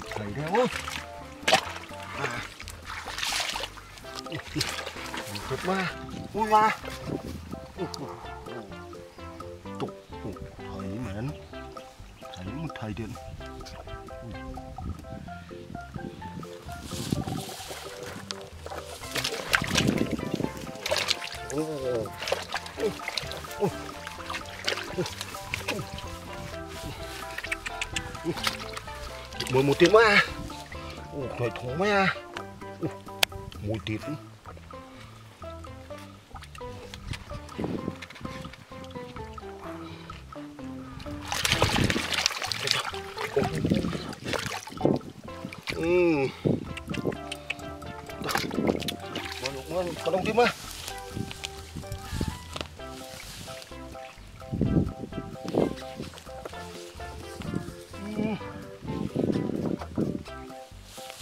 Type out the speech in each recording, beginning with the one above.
Thầy thầy thế ôi à. Thật ma Ui ma Tụ Thầy mến Thầy một thầy điện Oh, oh, oh. 11 tiếng quá à Ủa, trời thố mấy à Ủa, mùi tít lắm Ừ. Có đông tím á.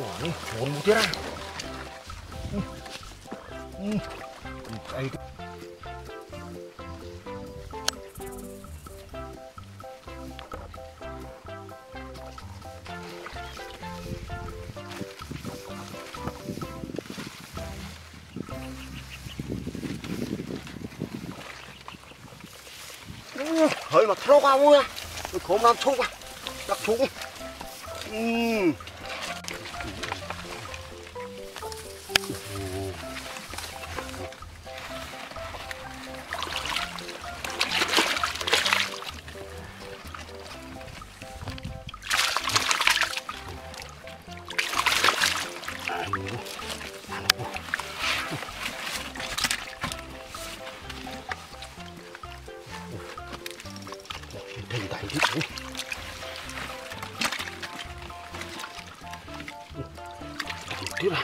동안에 좋은 무대라. 응, 응, 음, 음, 음 어, 얼마 들어가 뭐야? 그 검람 초가 딱 조금 음. 아이고 아이고 된다 이거 뛰라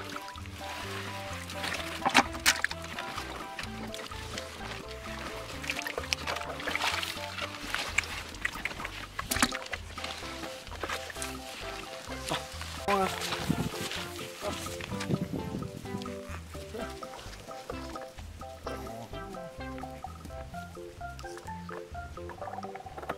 Oh, すいません。